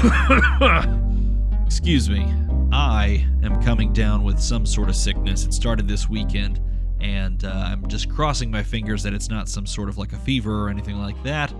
Excuse me. I am coming down with some sort of sickness. It started this weekend, and uh, I'm just crossing my fingers that it's not some sort of like a fever or anything like that.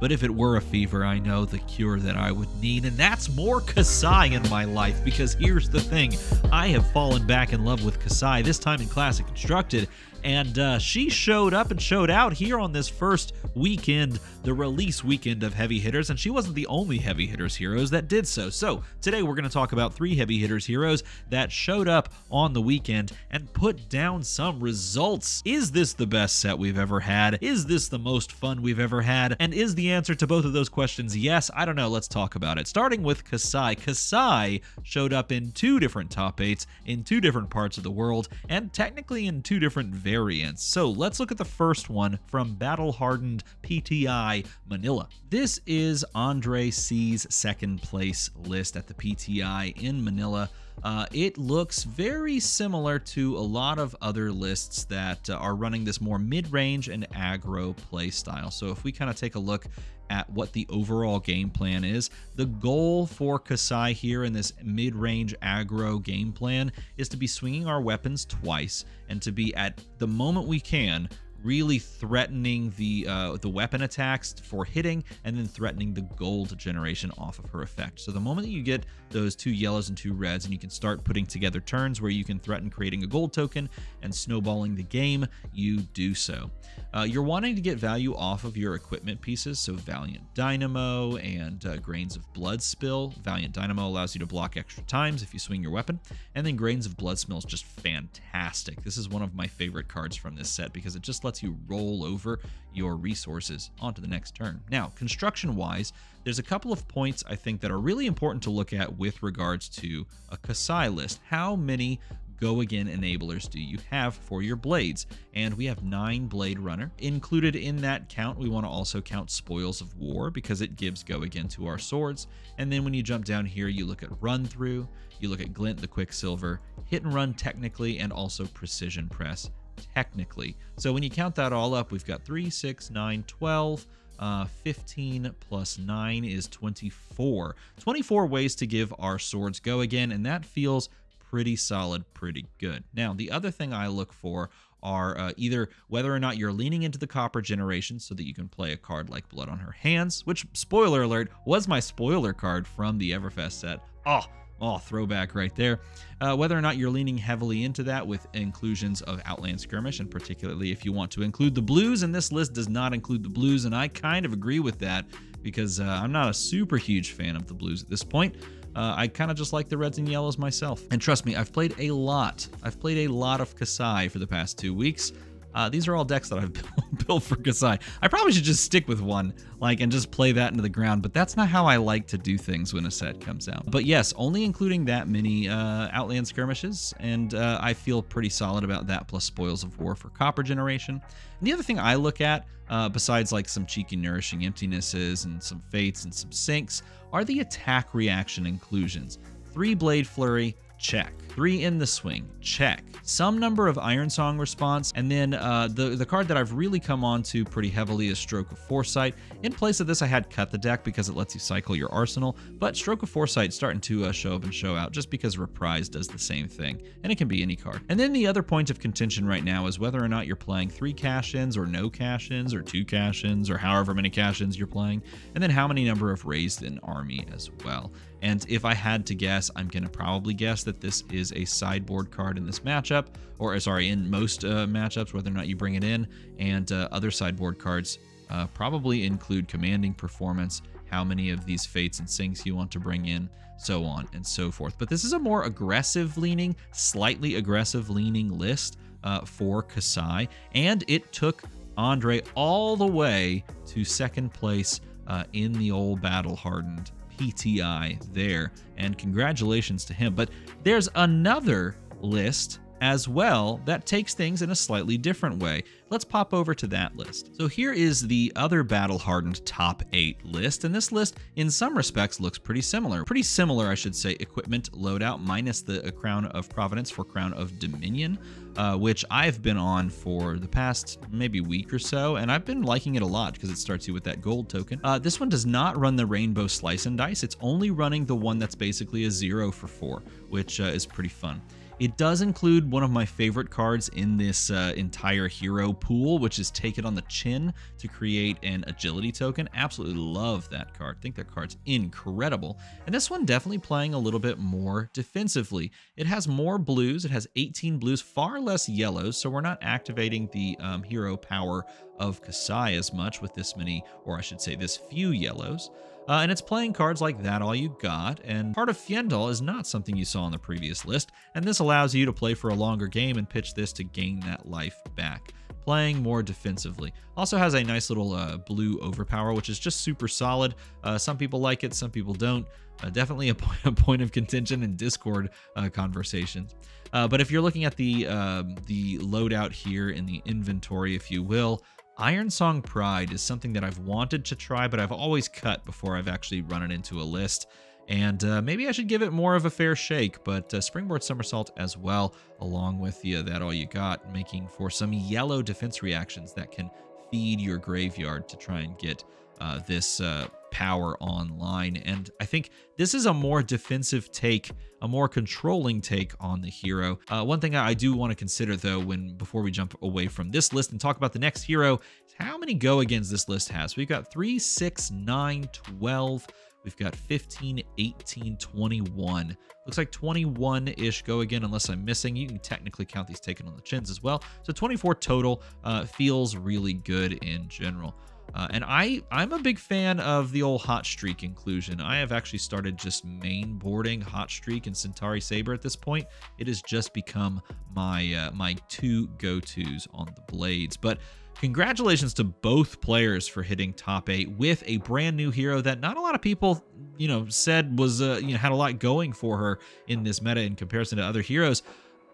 But if it were a fever, I know the cure that I would need, and that's more Kassai in my life. Because here's the thing I have fallen back in love with Kassai, this time in Classic Constructed, and uh, she showed up and showed out here on this first weekend, the release weekend of Heavy Hitters, and she wasn't the only Heavy Hitters heroes that did so. So today we're going to talk about three Heavy Hitters heroes that showed up on the weekend and put down some results. Is this the best set we've ever had? Is this the most fun we've ever had? And is the answer to both of those questions yes? I don't know. Let's talk about it. Starting with Kassai. Kassai showed up in two different top eights in two different parts of the world and technically in two different variants. So let's look at the first one from Battle Hardened PTI Manila. This is Andre C's second place list at the PTI in Manila. Uh, it looks very similar to a lot of other lists that uh, are running this more mid-range and aggro play style. So if we kind of take a look at what the overall game plan is. The goal for Kassai here in this mid-range aggro game plan is to be swinging our weapons twice and to be at the moment we can really threatening the uh, the weapon attacks for hitting and then threatening the gold generation off of her effect. So the moment that you get those two yellows and two reds and you can start putting together turns where you can threaten creating a gold token and snowballing the game, you do so. Uh, you're wanting to get value off of your equipment pieces, so Valiant Dynamo and uh, Grains of Bloodspill. Valiant Dynamo allows you to block extra times if you swing your weapon, and then Grains of Bloodspill is just fantastic. This is one of my favorite cards from this set because it just lets you roll over your resources onto the next turn. Now, construction-wise, there's a couple of points I think that are really important to look at with regards to a Kassai list. How many go again enablers do you have for your blades? And we have nine Blade Runner. Included in that count, we want to also count Spoils of War because it gives go again to our swords. And then when you jump down here, you look at Run Through, you look at Glint the Quicksilver, Hit and Run technically, and also Precision Press technically. So when you count that all up, we've got 3, 6, 9, 12. Uh, 15 plus 9 is 24. 24 ways to give our swords go again, and that feels pretty solid, pretty good. Now, the other thing I look for are uh, either whether or not you're leaning into the copper generation so that you can play a card like Blood on Her Hands, which, spoiler alert, was my spoiler card from the Everfest set. Oh, Oh, throwback right there. Uh, whether or not you're leaning heavily into that with inclusions of Outland Skirmish, and particularly if you want to include the blues, and this list does not include the blues, and I kind of agree with that because uh, I'm not a super huge fan of the blues at this point. Uh, I kind of just like the reds and yellows myself. And trust me, I've played a lot. I've played a lot of Kassai for the past two weeks. Uh, these are all decks that I've built for Kassai. I probably should just stick with one, like, and just play that into the ground, but that's not how I like to do things when a set comes out. But yes, only including that many uh, Outland skirmishes, and uh, I feel pretty solid about that, plus Spoils of War for Copper Generation. And the other thing I look at, uh, besides like some cheeky Nourishing Emptinesses and some Fates and some Sinks, are the attack reaction inclusions. Three Blade Flurry, check. Three in the swing, check. Some number of Ironsong Response, and then uh, the, the card that I've really come on to pretty heavily is Stroke of Foresight. In place of this, I had Cut the Deck because it lets you cycle your arsenal, but Stroke of Foresight starting to uh, show up and show out just because Reprise does the same thing, and it can be any card. And then the other point of contention right now is whether or not you're playing three cash-ins or no cash-ins or two cash-ins or however many cash-ins you're playing, and then how many number of raised in army as well. And if I had to guess, I'm going to probably guess that this is a sideboard card in this matchup, or uh, sorry, in most uh, matchups, whether or not you bring it in. And uh, other sideboard cards uh, probably include commanding performance, how many of these fates and sinks you want to bring in, so on and so forth. But this is a more aggressive leaning, slightly aggressive leaning list uh, for Kassai, and it took Andre all the way to second place uh, in the old battle hardened PTI there, and congratulations to him. But there's another list as well that takes things in a slightly different way. Let's pop over to that list. So here is the other battle hardened top 8 list, and this list in some respects looks pretty similar. Pretty similar, I should say, equipment loadout minus the Crown of Providence for Crown of Dominion, uh, which I've been on for the past maybe week or so, and I've been liking it a lot because it starts you with that gold token. Uh, this one does not run the Rainbow Slice and Dice, it's only running the one that's basically a zero for four, which uh, is pretty fun. It does include one of my favorite cards in this uh, entire hero pool, which is Take It on the Chin to create an agility token. Absolutely love that card. think that card's incredible. And this one definitely playing a little bit more defensively. It has more blues. It has 18 blues, far less yellows, so we're not activating the um, hero power of Kassai as much with this many, or I should say this few yellows. Uh, and it's playing cards like That All You Got, and Heart of Fyendal is not something you saw on the previous list, and this allows you to play for a longer game and pitch this to gain that life back playing more defensively. Also has a nice little uh, blue overpower, which is just super solid. Uh, some people like it, some people don't. Uh, definitely a, point, a point of contention in Discord uh, conversations. Uh, but if you're looking at the um, the loadout here in the inventory, if you will, Ironsong Pride is something that I've wanted to try, but I've always cut before I've actually run it into a list. And uh, maybe I should give it more of a fair shake, but uh, Springboard Somersault as well, along with the, uh, That All You Got, making for some yellow defense reactions that can feed your graveyard to try and get uh, this uh, power online. And I think this is a more defensive take, a more controlling take on the hero. Uh, one thing I do want to consider though, when before we jump away from this list and talk about the next hero, is how many go agains this list has. We've got 3, 6, 9, 12. We've got 15, 18, 21. Looks like 21-ish go again, unless I'm missing. You can technically count these taken on the chins as well. So 24 total uh, feels really good in general. Uh, and I, I'm a big fan of the old Hot Streak inclusion. I have actually started just main boarding Hot Streak and Cintari Saber at this point. It has just become my uh, my two go-tos on the blades. But congratulations to both players for hitting top eight with a brand new hero that not a lot of people, you know, said was uh, you know had a lot going for her in this meta in comparison to other heroes.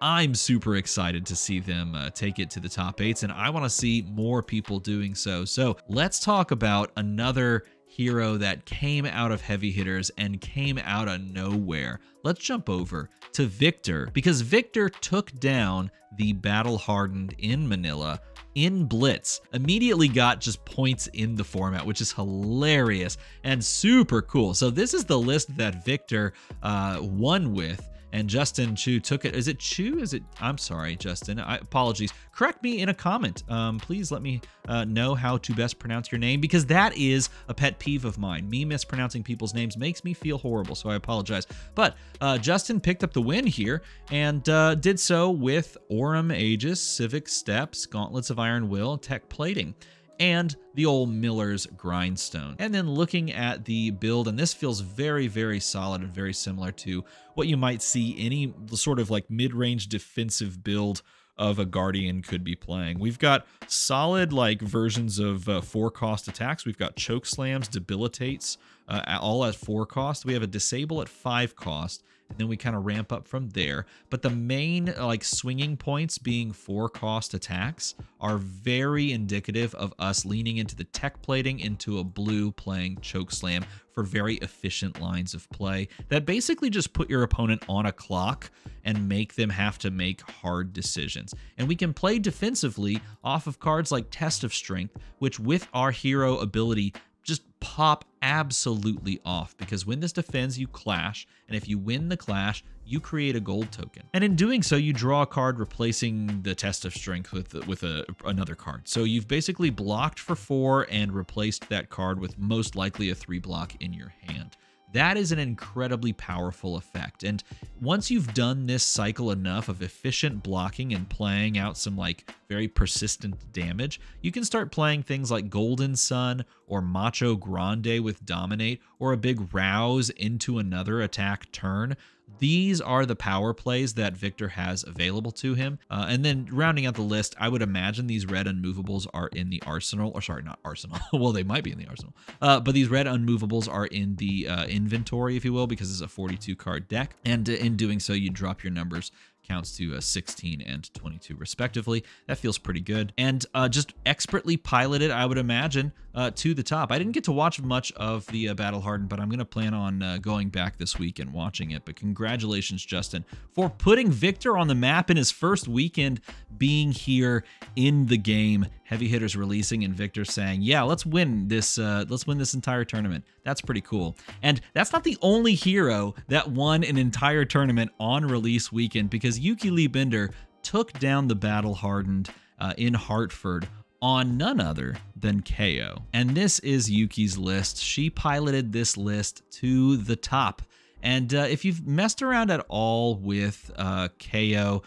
I'm super excited to see them uh, take it to the top eights, and I want to see more people doing so. So let's talk about another hero that came out of heavy hitters and came out of nowhere. Let's jump over to Victor because Victor took down the battle hardened in Manila in Blitz. Immediately got just points in the format, which is hilarious and super cool. So this is the list that Victor uh, won with and Justin Chu took it. Is it Chu? Is it? I'm sorry, Justin. I, apologies. Correct me in a comment. Um, please let me uh, know how to best pronounce your name because that is a pet peeve of mine. Me mispronouncing people's names makes me feel horrible, so I apologize. But uh, Justin picked up the win here and uh, did so with Aurum Aegis, Civic Steps, Gauntlets of Iron Will, Tech Plating and the old Miller's Grindstone. And then looking at the build, and this feels very, very solid and very similar to what you might see any sort of like mid-range defensive build of a Guardian could be playing. We've got solid like versions of uh, four cost attacks. We've got choke slams, debilitates, uh, all at four cost. We have a disable at five cost, and then we kind of ramp up from there. But the main like swinging points being four cost attacks are very indicative of us leaning into the tech plating into a blue playing choke slam for very efficient lines of play that basically just put your opponent on a clock and make them have to make hard decisions. And we can play defensively off of cards like Test of Strength, which with our hero ability just pop absolutely off because when this defends, you clash, and if you win the clash, you create a gold token. And in doing so, you draw a card replacing the test of strength with with a, another card. So you've basically blocked for four and replaced that card with most likely a three block in your hand. That is an incredibly powerful effect. And once you've done this cycle enough of efficient blocking and playing out some like very persistent damage, you can start playing things like Golden Sun or Macho Grande with Dominate or a big rouse into another attack turn these are the power plays that Victor has available to him. Uh, and then rounding out the list, I would imagine these red unmovables are in the arsenal, or sorry, not arsenal. well, they might be in the arsenal. Uh, but these red unmovables are in the uh, inventory, if you will, because it's a 42 card deck. And in doing so, you drop your numbers counts to uh, 16 and 22 respectively. That feels pretty good. And uh, just expertly piloted, I would imagine, uh, to the top. I didn't get to watch much of the uh, Battle Hardened, but I'm going to plan on uh, going back this week and watching it. But congratulations, Justin, for putting Victor on the map in his first weekend being here in the game. Heavy hitters releasing and Victor saying, "Yeah, let's win this. Uh, let's win this entire tournament." That's pretty cool. And that's not the only hero that won an entire tournament on release weekend because Yuki Lee Bender took down the battle hardened uh, in Hartford on none other than Kayo. And this is Yuki's list. She piloted this list to the top. And uh, if you've messed around at all with uh, Kayo,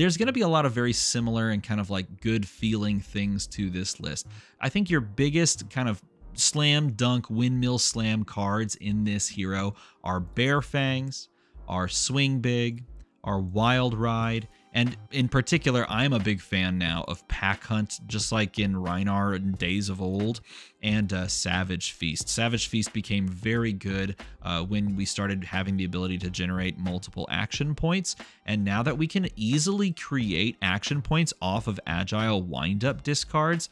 there's going to be a lot of very similar and kind of like good feeling things to this list. I think your biggest kind of slam dunk windmill slam cards in this hero are Bare Fangs, are Swing Big, are Wild Ride, and in particular, I'm a big fan now of Pack Hunt, just like in Rhinar and days of old, and uh, Savage Feast. Savage Feast became very good uh, when we started having the ability to generate multiple action points. And now that we can easily create action points off of Agile wind-up discards,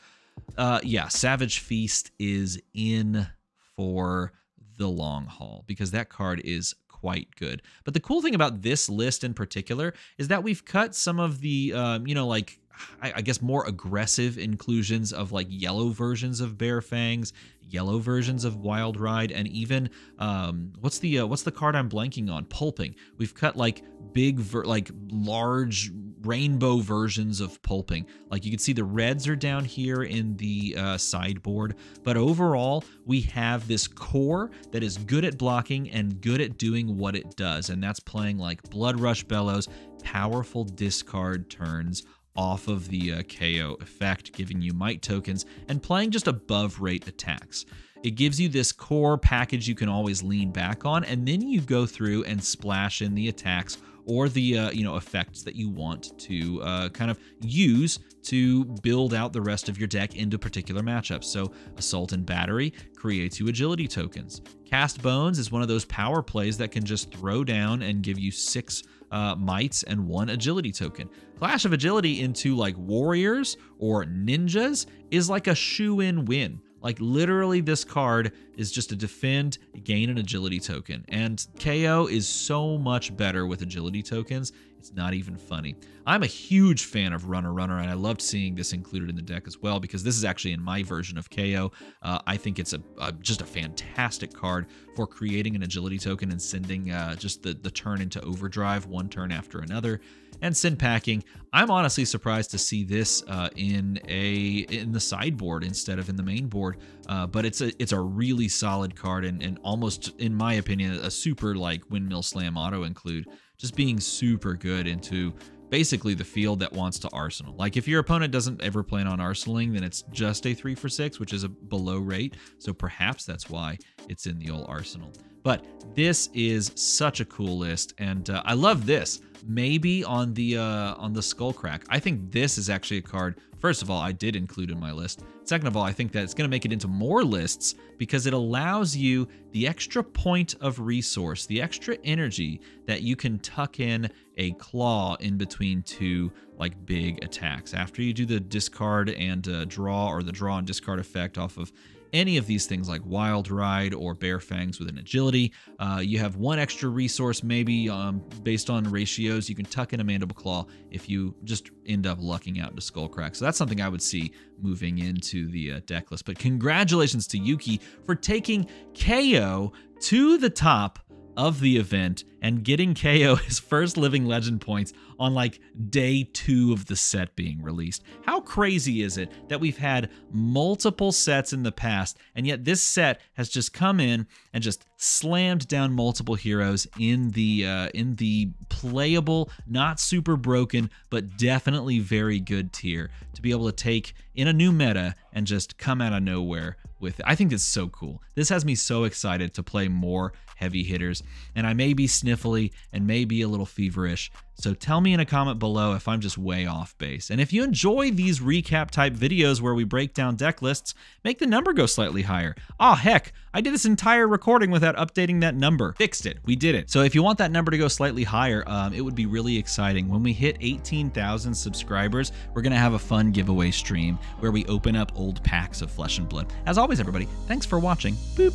uh, yeah, Savage Feast is in for the long haul because that card is quite good. But the cool thing about this list in particular is that we've cut some of the, um, you know, like I, guess more aggressive inclusions of like yellow versions of Bare Fangs, yellow versions of Wild Ride, and even um, what's the uh, what's the card I'm blanking on? Pulping. We've cut like big, ver- like large rainbow versions of pulping. Like you can see the reds are down here in the uh, sideboard, but overall we have this core that is good at blocking and good at doing what it does, and that's playing like Blood Rush Bellows, powerful discard turns off of the uh, Kayo effect, giving you might tokens and playing just above rate attacks. It gives you this core package you can always lean back on, and then you go through and splash in the attacks or the uh, you know effects that you want to uh, kind of use to build out the rest of your deck into particular matchups. So Assault and Battery creates you agility tokens. Cast Bones is one of those power plays that can just throw down and give you six uh, mites and one agility token. Clash of Agility into like warriors or ninjas is like a shoe in win. Like literally, this card is just a defend, gain an agility token. And Kayo is so much better with agility tokens. It's not even funny. I'm a huge fan of Runner Runner, and I loved seeing this included in the deck as well because this is actually in my version of Kayo. Uh, I think it's a, a, just a fantastic card for creating an agility token and sending uh, just the, the turn into overdrive one turn after another and Send Packing. I'm honestly surprised to see this uh, in a in the sideboard instead of in the main board. Uh, but it's a it's a really solid card and, and almost, in my opinion, a super like windmill slam auto include. Just being super good into basically the field that wants to arsenal. Like if your opponent doesn't ever plan on arsenaling, then it's just a three for six, which is a below rate. So perhaps that's why it's in the old arsenal. But this is such a cool list, and uh, I love this maybe on the uh, on the Skullcrack. I think this is actually a card. First of all, I did include in my list. Second of all, I think that it's going to make it into more lists because it allows you the extra point of resource, the extra energy that you can tuck in a claw in between two like big attacks. After you do the discard and uh, draw or the draw and discard effect off of any of these things like Wild Ride or Bare Fangs with an agility. Uh, you have one extra resource, maybe um, based on ratios. You can tuck in a Mandible Claw if you just end up lucking out into Skullcrack. So that's something I would see moving into the uh, deck list. But congratulations to Yuki for taking Kayo to the top of the event and getting Kayo his first living legend points on like day two of the set being released. How crazy is it that we've had multiple sets in the past, and yet this set has just come in and just slammed down multiple heroes in the uh, in the playable, not super broken, but definitely very good tier to be able to take in a new meta and just come out of nowhere with it. I think it's so cool. This has me so excited to play more heavy hitters, and I may be sniffly and may be a little feverish. So tell me in a comment below if I'm just way off base. And if you enjoy these recap type videos where we break down deck lists, make the number go slightly higher. Ah, heck, I did this entire recording without updating that number. Fixed it. We did it. So if you want that number to go slightly higher, um, it would be really exciting. When we hit 18,000 subscribers, we're to have a fun giveaway stream where we open up old packs of Flesh and Blood. As always, everybody, thanks for watching. Boop.